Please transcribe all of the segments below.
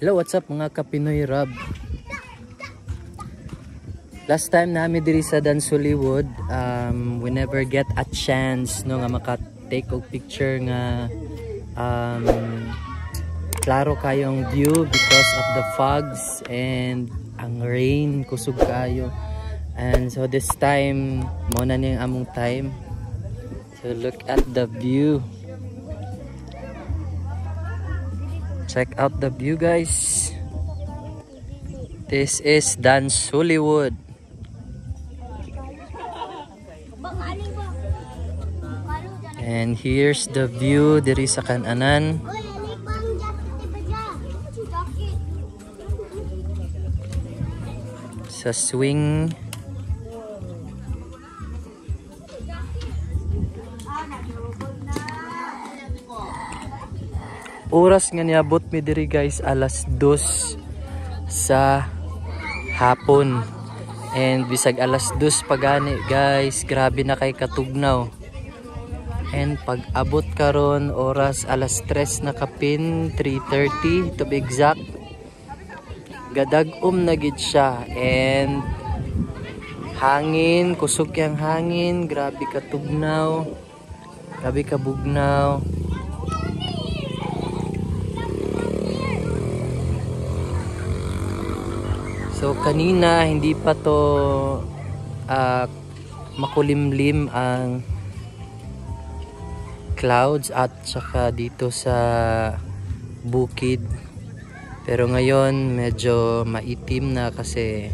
Hello, what's up mga kapinoy Rob? Last time namin diri sa Dansuliwood, um, we never get a chance no nga maka-take og picture nga um, klaro kayong view because of the fogs and ang rain kusog kayo. And so this time, mo na niyang among time. So look at the view. Check out the view guys. This is Dan Hollywood. And here's the view diri sa kananan. Sa swing. Oras nga niabot mi diri guys alas 2 sa hapon. And bisag alas 2 pagani guys, grabe na kay katugnaw. And pag abot karon oras alas 3 na kapin, 3:30 to be exact. Gadag-um na gid siya and hangin, kusog yang hangin, grabe katugnaw. Grabe kabugnaw. So kanina hindi pa to uh, makulimlim ang clouds at saka dito sa bukid. Pero ngayon medyo maitim na kasi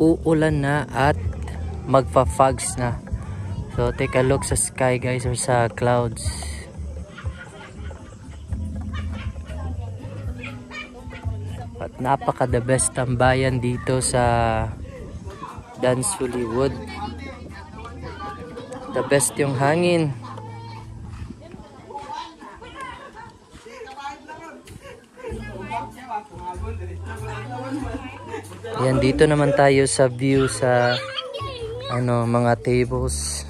uulan na at magfa-fogs na. So take a look sa sky guys or sa clouds. Napaka the best tambayan dito sa Dance Hollywood. The best yung hangin. Yan dito naman tayo sa view sa ano mga tables.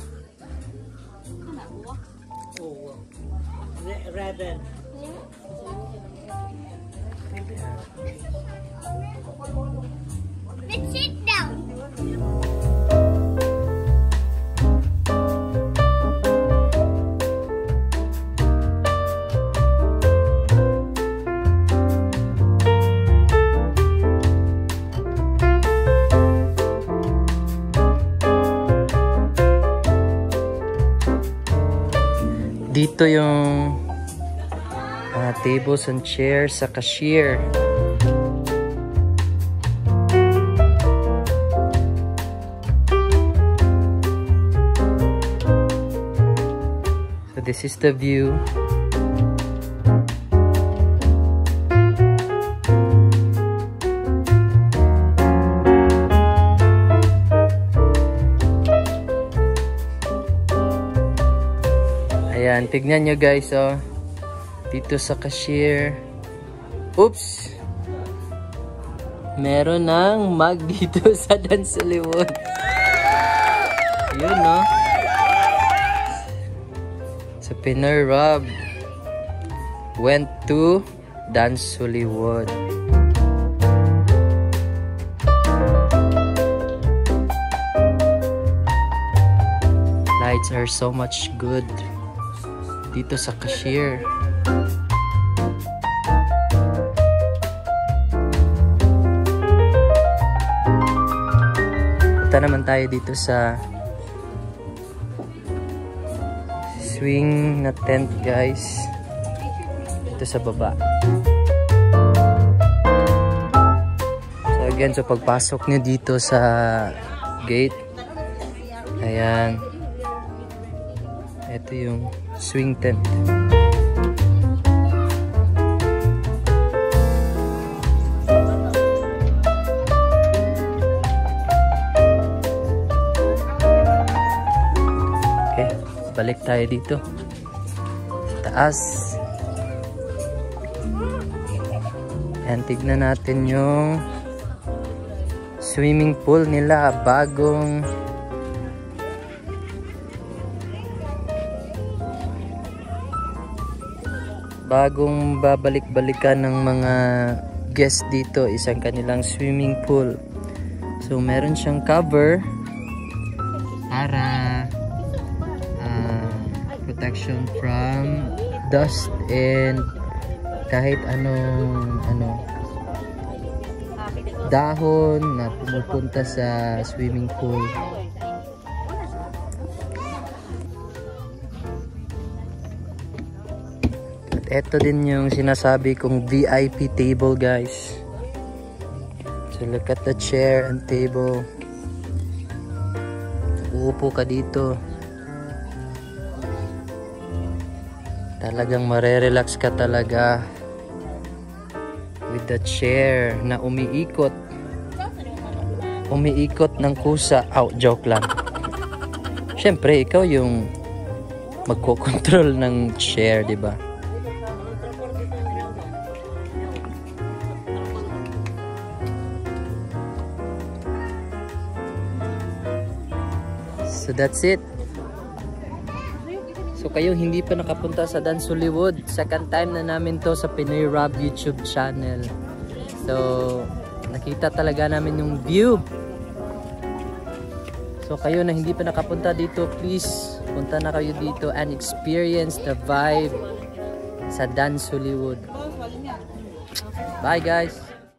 Dito yung mga tables and chairs sa cashier. So this is the view. Ayan, tignan nyo guys, oh. Dito sa cashier. Oops! Meron ng mug dito sa Dansuliwood. Yun, no? Sa Pinoy Rob went to Dance Hollywood. Lights are so much good dito sa cashier. Punta naman tayo dito sa swing na tent guys. Dito sa baba. So again, so pagpasok nyo dito sa gate. Ayan. Ito yung swing tent. Tayo dito. Taas. Ayan, tignan natin yung swimming pool nila. Bagong bagong babalik-balikan ng mga biggest dito is ang kanilang swimming pool. So meron siyang cover para protection from dust and kahit anong ano dahon na pumupunta sa swimming pool. At eto din yung sinasabi kong VIP table guys. So look at the chair and table. Uupo ka dito. Talagang marerelax ka talaga with the chair na umiikot. Umiikot ng kusa. Out, joke lang. Siyempre, ikaw yung magkocontrol ng chair, di ba? So that's it. So kayo hindi pa nakapunta sa Dance Hollywood, second time na namin to sa Pinoy Rob YouTube channel. So nakita talaga namin yung view. So kayo na hindi pa nakapunta dito, please punta na kayo dito and experience the vibe sa Dance Hollywood. Bye guys!